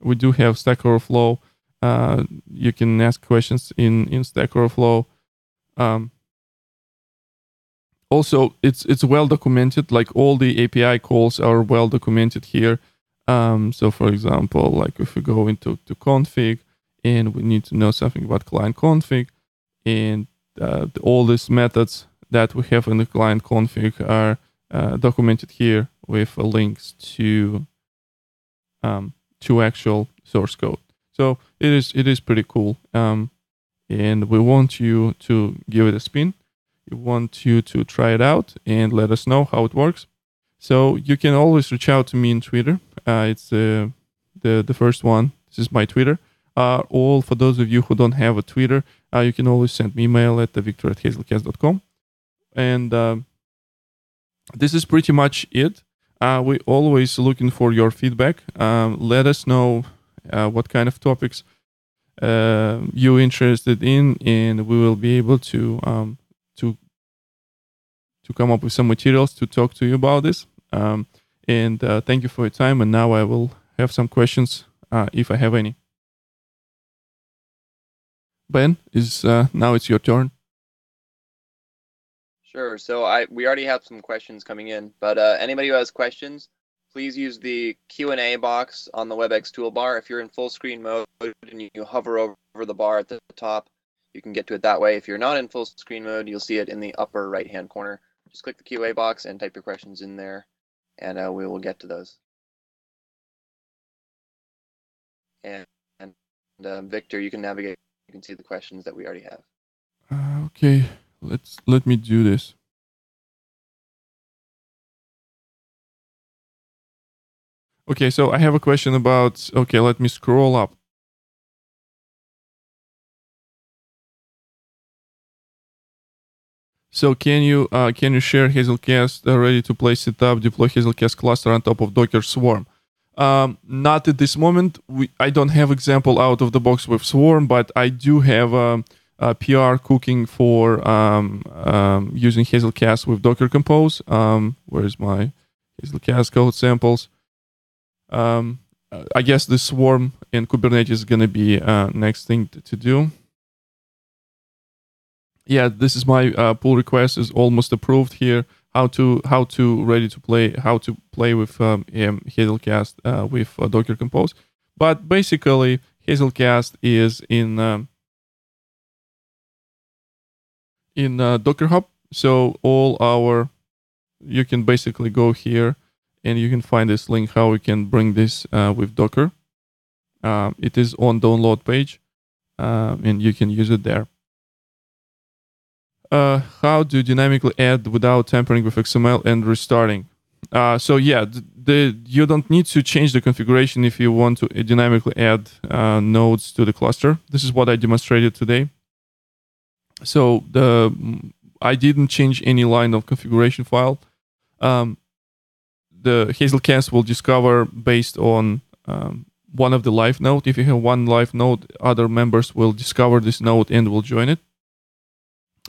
we do have Stack Overflow. Uh, you can ask questions in in Stack Overflow. Um, also it's it's well documented like all the api calls are well documented here. Um, so for example like if we go into to config and we need to know something about client config and uh, all these methods that we have in the client config are uh, documented here with links to um, to actual source code. So it is it is pretty cool. Um, and we want you to give it a spin we want you to try it out and let us know how it works. So you can always reach out to me in Twitter. Uh, it's uh, the the first one. This is my Twitter. Uh, all for those of you who don't have a Twitter, uh, you can always send me email at victor at hazelcast.com. And uh, this is pretty much it. Uh, we're always looking for your feedback. Um, let us know uh, what kind of topics uh, you're interested in, and we will be able to um, to to come up with some materials to talk to you about this. Um, and uh, thank you for your time. And now I will have some questions uh, if I have any. Ben, is uh, now it's your turn. Sure. So I we already have some questions coming in, but uh, anybody who has questions, please use the Q and A box on the WebEx toolbar. If you're in full screen mode and you hover over the bar at the top, you can get to it that way. If you're not in full screen mode, you'll see it in the upper right hand corner. Just click the QA box and type your questions in there, and uh, we will get to those. And, and uh, Victor, you can navigate. You can see the questions that we already have. Uh, okay, let's let me do this. Okay, so I have a question about. Okay, let me scroll up. So can you uh, can you share Hazelcast uh, ready to play setup deploy Hazelcast cluster on top of Docker Swarm? Um, not at this moment. We, I don't have example out of the box with Swarm, but I do have a, a PR cooking for um, um, using Hazelcast with Docker Compose. Um, where's my Hazelcast code samples? Um, I guess the Swarm in Kubernetes is going to be uh, next thing to, do. Yeah, this is my uh, pull request is almost approved here how to how to ready to play how to play with um, Hazelcast uh, with uh, Docker Compose. But basically, Hazelcast is in um, in uh, Docker Hub. So all our you can basically go here and you can find this link how we can bring this uh, with Docker. Um, it is on download page, um, and you can use it there uh, how to dynamically add without tampering with XML and restarting. Uh, so yeah, the, the, you don't need to change the configuration if you want to dynamically add uh, nodes to the cluster. This is what I demonstrated today. So the I didn't change any line of configuration file. Um, the Hazelcast will discover based on um, one of the live node. If you have one live node, other members will discover this node and will join it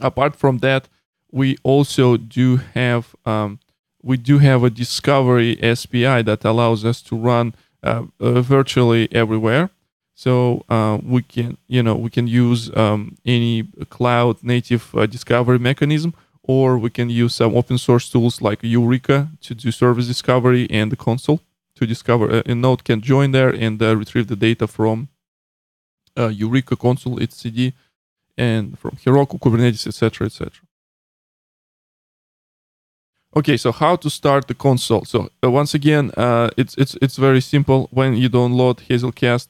apart from that, we also do have um, we do have a discovery SPI that allows us to run uh, uh, virtually everywhere. So uh, we can you know we can use um, any cloud native uh, discovery mechanism, or we can use some open source tools like Eureka to do service discovery and the Consul to discover. Uh, a node can join there and uh, retrieve the data from Eureka Consul etcd and from Heroku, Kubernetes, etc., etc. Okay, so how to start the console? So uh, once again, uh, it's it's it's very simple. When you download Hazelcast,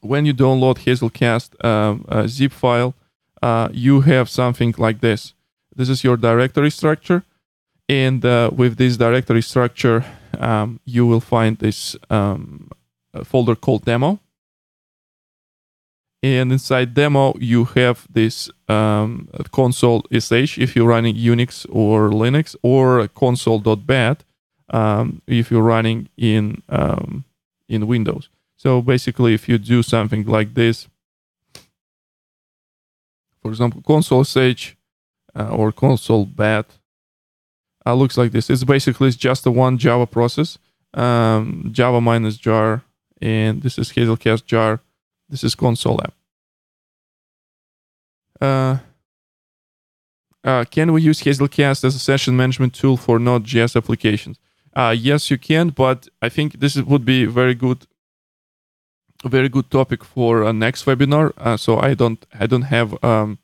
when you download Hazelcast um, zip file, uh, you have something like this. This is your directory structure, and uh, with this directory structure, um, you will find this um, folder called demo and inside demo you have this um, console sh if you're running unix or linux or console.bat um, if you're running in um, in windows. So basically if you do something like this for example console sh uh, or console bat uh, looks like this. It's basically just a one java process um, java minus jar and this is hazelcast jar this is console app. Uh, uh, can we use Hazelcast as a session management tool for Node.js applications? Uh, yes, you can, but I think this would be very good, a very good topic for a next webinar. Uh, so I don't, I don't have, um,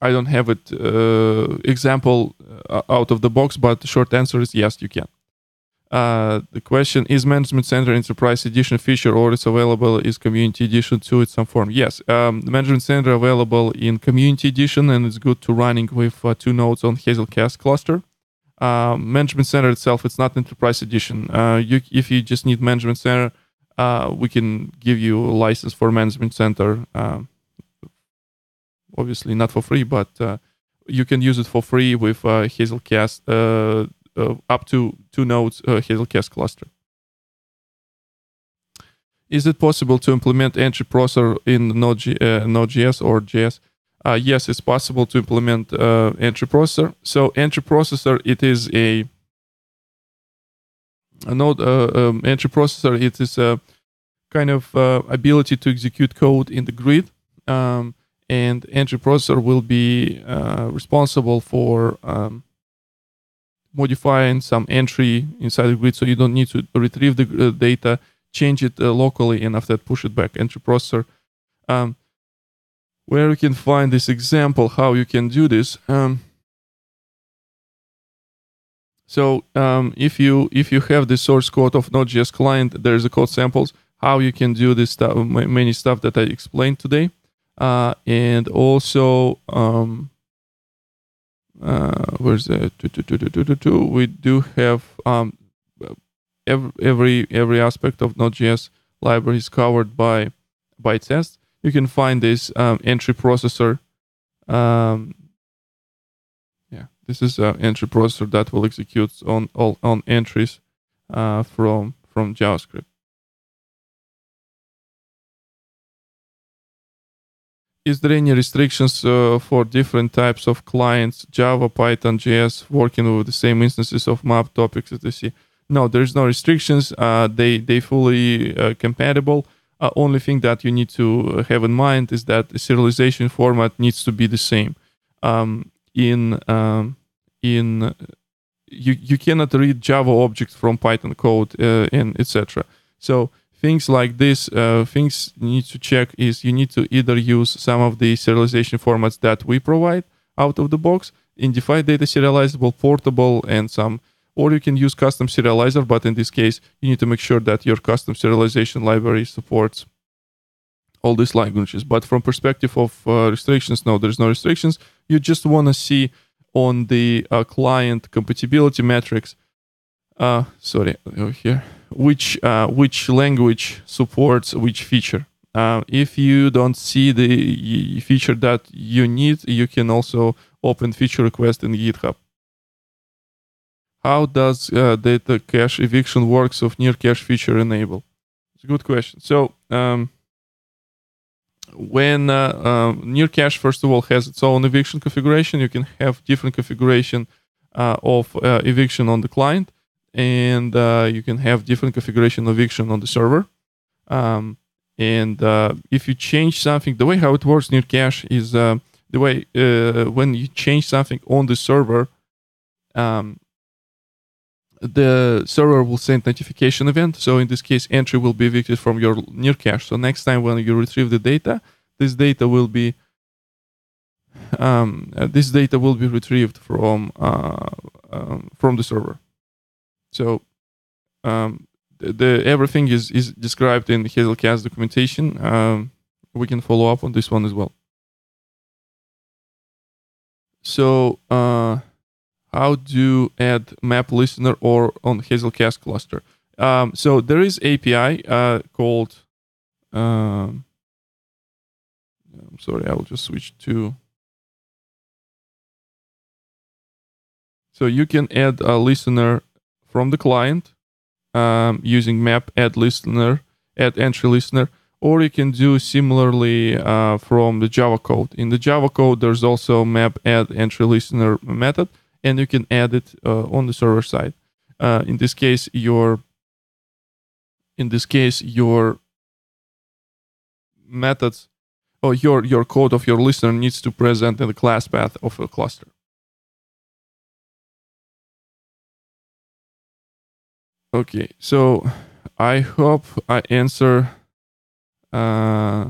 I don't have it uh, example uh, out of the box. But the short answer is yes, you can. Uh, the question is Management Center Enterprise Edition feature or it's available is Community Edition too in some form? Yes, um, the Management Center available in Community Edition and it's good to running with uh, two nodes on Hazelcast cluster. Uh, Management Center itself, it's not Enterprise Edition. Uh, you, if you just need Management Center, uh, we can give you a license for Management Center. Um, obviously not for free, but you can use it for free with Hazelcast uh, up to two nodes uh, Hazelcast cluster. Is it possible to implement entry processor in Node, uh, Node.js or JS? Uh, yes, it's possible to implement uh, entry processor. So entry processor, it is a, a node uh, um, entry processor. It is a kind of ability to execute code in the grid, um, and entry processor will be responsible for um, modifying some entry inside the grid so you don't need to retrieve the uh, data, change it uh, locally, and after that push it back entry processor. Um, where you can find this example how you can do this. Um, so um, if you if you have the source code of Node.js client, there's a code samples how you can do this stuff, many stuff that I explained today, uh, and also um, uh, where's the we do have um, every, every every aspect of Node.js library is covered by by test. You can find this um, entry processor. Um, yeah, this is an entry processor that will execute on all on entries uh, from from JavaScript. Is there any restrictions uh, for different types of clients, Java, Python, JS, working with the same instances of map topics, as they see? No, there's no restrictions. Uh, they they fully uh, compatible. Uh, only thing that you need to have in mind is that the serialization format needs to be the same. Um, in um, in you you cannot read Java objects from Python code uh, and etc. So things like this, uh, things you need to check is you need to either use some of the serialization formats that we provide out of the box, Identified data serializable, portable, and some, or you can use custom serializer. But in this case, you need to make sure that your custom serialization library supports all these languages. But from perspective of uh, restrictions, no, there's no restrictions. You just want to see on the uh, client compatibility metrics. Uh, sorry, over here. Which uh, which language supports which feature? Uh, if you don't see the feature that you need, you can also open feature request in GitHub. How does uh, data cache eviction works of near cache feature enable? It's a good question. So um, when uh, uh, near cache first of all has its own eviction configuration you can have different configuration uh, of uh, eviction on the client and uh, you can have different configuration of eviction on the server um, and uh, if you change something the way how it works near cache is the way when you change something on the server um, the server will send notification event. So in this case, entry will be evicted from your near cache. So next time when you retrieve the data, this data will be um, uh, this data will be retrieved from uh, um, from the server. So um, the, the, everything is is described in Hazelcast documentation. Um, we can follow up on this one as well. So. Uh, how to add map listener or on Hazelcast cluster. Um, so there is API uh, called. Um, I'm sorry, I will just switch to. So you can add a listener from the client um, using map add listener, add entry listener, or you can do similarly uh, from the Java code. In the Java code, there's also map add entry listener method and you can add it uh, on the server side. Uh, in this case, your in this case your methods or your your code of your listener needs to present in the class path of a cluster. Okay, so I hope I answer uh,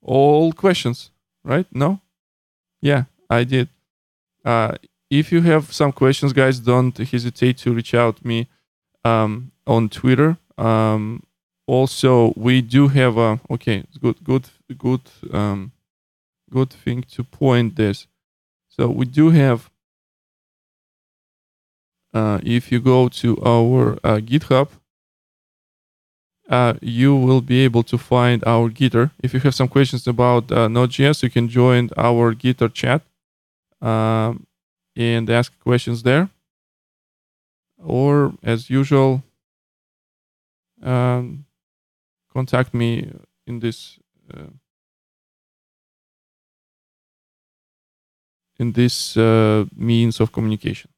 all questions, right? No? Yeah, I did. Uh, if you have some questions, guys, don't hesitate to reach out me um, on Twitter. Um, also, we do have a okay, good, good, good, um, good thing to point this. So we do have. Uh, if you go to our uh, GitHub, uh, you will be able to find our Gitter. If you have some questions about uh, Node.js, you can join our Gitter chat um, and ask questions there. Or, as usual, um, contact me in this uh, in this means of communication.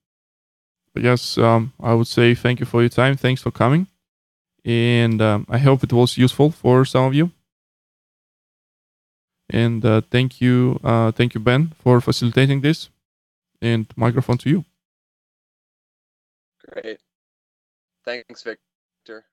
But yes, um, I would say thank you for your time. Thanks for coming, and um, I hope it was useful for some of you. And uh, thank you, uh, thank you, Ben, for facilitating this and microphone to you. Great. Thanks, Viktor.